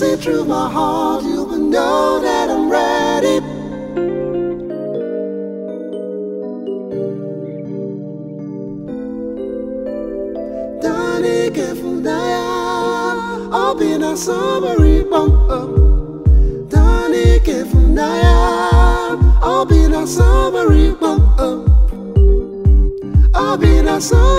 see through my heart, you will know that I'm ready. Dani be obi na summary bump. Dani kefunaya, obi na summary bump. Obi na summary.